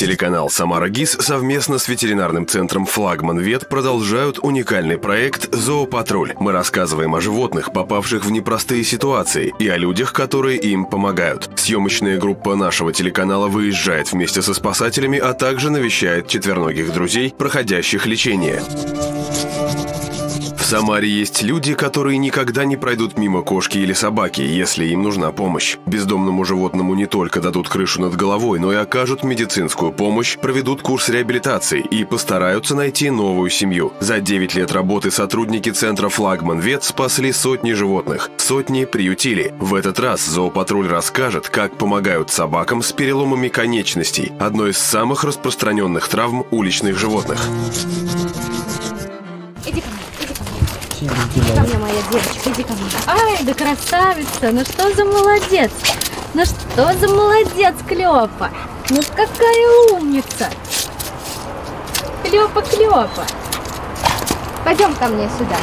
Телеканал «Самара ГИС» совместно с ветеринарным центром «Флагман Вет» продолжают уникальный проект «Зоопатруль». Мы рассказываем о животных, попавших в непростые ситуации, и о людях, которые им помогают. Съемочная группа нашего телеканала выезжает вместе со спасателями, а также навещает четвероногих друзей, проходящих лечение. Самаре есть люди, которые никогда не пройдут мимо кошки или собаки, если им нужна помощь. Бездомному животному не только дадут крышу над головой, но и окажут медицинскую помощь, проведут курс реабилитации и постараются найти новую семью. За 9 лет работы сотрудники центра «Флагман Вет» спасли сотни животных, сотни приютили. В этот раз зоопатруль расскажет, как помогают собакам с переломами конечностей, одной из самых распространенных травм уличных животных. Мне. Иди ко мне, моя девочка, иди ко мне. Ай, да красавица, ну что за молодец? Ну что за молодец, Клёпа? Ну какая умница. Клёпа, Клёпа. Пойдем ко мне сюда.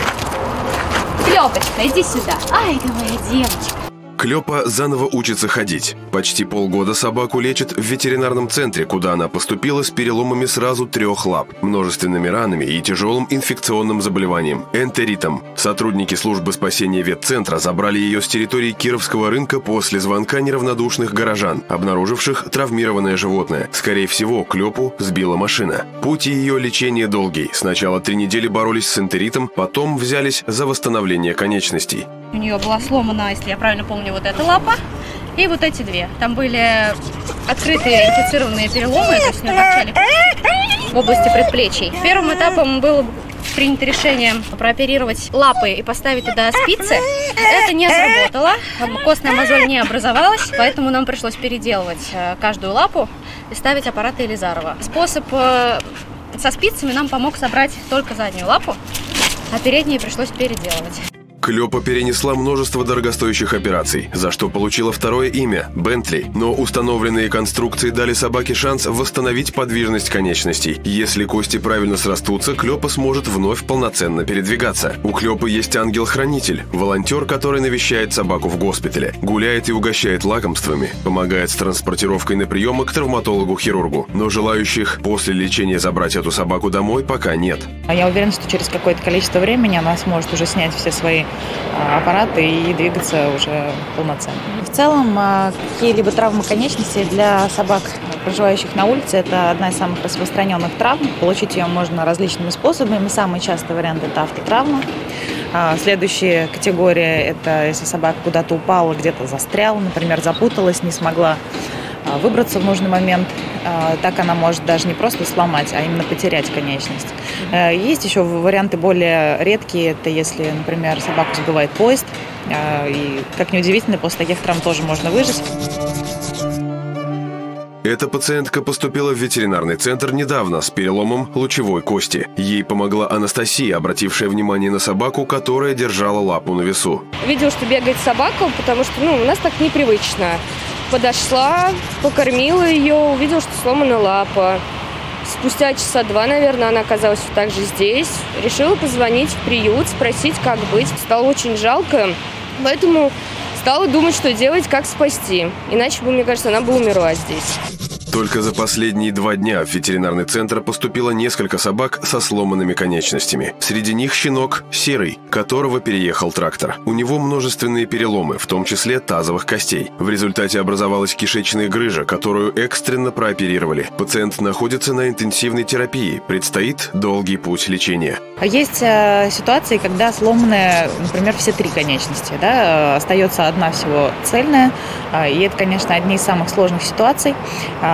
Клёпочка, иди сюда. Ай, ты моя девочка. Клёпа заново учится ходить. Почти полгода собаку лечат в ветеринарном центре, куда она поступила с переломами сразу трех лап, множественными ранами и тяжелым инфекционным заболеванием – энтеритом. Сотрудники службы спасения ветцентра забрали ее с территории Кировского рынка после звонка неравнодушных горожан, обнаруживших травмированное животное. Скорее всего, Клёпу сбила машина. Путь ее лечения долгий. Сначала три недели боролись с энтеритом, потом взялись за восстановление конечностей. У нее была сломана, если я правильно помню, вот эта лапа и вот эти две. Там были открытые инфицированные переломы, то есть у нее торчали в области предплечий. Первым этапом было принято решение прооперировать лапы и поставить туда спицы. Это не сработало, костная мозоль не образовалась, поэтому нам пришлось переделывать э, каждую лапу и ставить аппараты Елизарова. Способ э, со спицами нам помог собрать только заднюю лапу, а передние пришлось переделывать. Клёпа перенесла множество дорогостоящих операций, за что получила второе имя – Бентли. Но установленные конструкции дали собаке шанс восстановить подвижность конечностей. Если кости правильно срастутся, Клёпа сможет вновь полноценно передвигаться. У Клёпы есть ангел-хранитель, волонтер, который навещает собаку в госпитале, гуляет и угощает лакомствами, помогает с транспортировкой на приемы к травматологу-хирургу. Но желающих после лечения забрать эту собаку домой пока нет. А Я уверена, что через какое-то количество времени она сможет уже снять все свои а, аппараты и двигаться уже полноценно. В целом, а, какие-либо травмы конечностей для собак, проживающих на улице, это одна из самых распространенных травм. Получить ее можно различными способами. Самый частый вариант – это автотравма. А, Следующая категория – это если собака куда-то упала, где-то застряла, например, запуталась, не смогла выбраться в нужный момент. А, Так она может даже не просто сломать, а именно потерять конечность. Э, Есть еще варианты более редкие. Это если, например, собаку сбивает поезд. а, И, как неудивительно, после таких травм тоже можно выжить. Эта пациентка поступила в ветеринарный центр недавно с переломом лучевой кости. Ей помогла Анастасия, обратившая внимание на собаку, которая держала лапу на весу. Видела, что бегает собака, потому что ну, у нас так непривычно. Подошла, покормила ее, увидела, что сломана лапа. Спустя часа два, наверное, она оказалась вот так же здесь. Решила позвонить в приют, спросить, как быть. Стало очень жалко, поэтому стала думать, что делать, как спасти. Иначе бы, мне кажется, она бы умерла здесь. Только за последние два дня в ветеринарный центр поступило несколько собак со сломанными конечностями. Среди них щенок серый, которого переехал трактор. У него множественные переломы, в том числе тазовых костей. В результате образовалась кишечная грыжа, которую экстренно прооперировали. Пациент находится на интенсивной терапии. Предстоит долгий путь лечения. А Есть э, ситуации, когда сломаны, например, все три конечности. Да? э, Остается одна всего цельная. А, И это, конечно, одни из самых сложных ситуаций.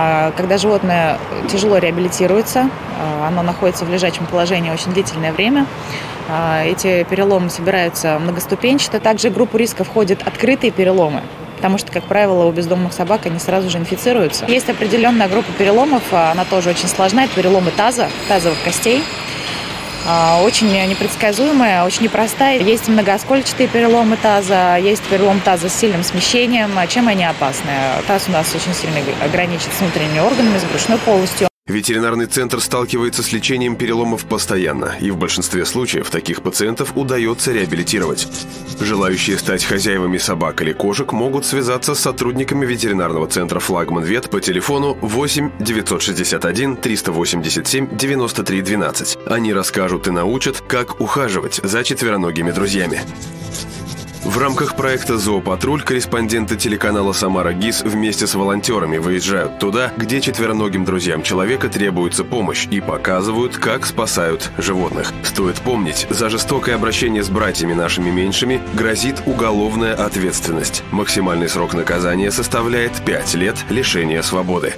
А, Когда животное тяжело реабилитируется, а, оно находится в лежачем положении очень длительное время. А, Эти переломы собираются многоступенчато. Также в группу риска входят открытые переломы. Потому что, как правило, у бездомных собак они сразу же инфицируются. Есть определенная группа переломов, она тоже очень сложна. Это переломы таза, тазовых костей. А, Очень непредсказуемая, очень непростая. Есть многооскольчатые переломы таза, есть перелом таза с сильным смещением. А Чем они опасны? Таз у нас очень сильно ограничен с внутренними органами, с брюшной полостью. Ветеринарный центр сталкивается с лечением переломов постоянно, и в большинстве случаев таких пациентов удается реабилитировать. Желающие стать хозяевами собак или кошек могут связаться с сотрудниками ветеринарного центра «Флагман Вет» по телефону 8 961 387 93 12. Они расскажут и научат, как ухаживать за четвероногими друзьями. В рамках проекта «Зоопатруль» корреспонденты телеканала «Самара ГИС» вместе с волонтерами выезжают туда, где четвероногим друзьям человека требуется помощь и показывают, как спасают животных. Стоит помнить, за жестокое обращение с братьями нашими меньшими грозит уголовная ответственность. Максимальный срок наказания составляет 5 лет лишения свободы.